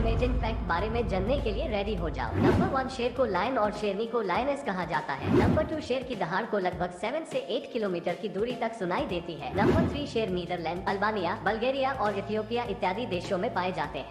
Amazing fact बारे में जानने के लिए रेडी हो जाओ। नंबर वन शेर को लाइन और शेरनी को लायनेस कहा जाता है। नंबर टू शेर की दहाड़ को लगभग सेवन से एट किलोमीटर की दूरी तक सुनाई देती है। नंबर थ्री शेर नीदरलैंड, अल्बानिया, बल्गेरिया और इथियोपिया इत्यादि देशों में पाए जाते हैं।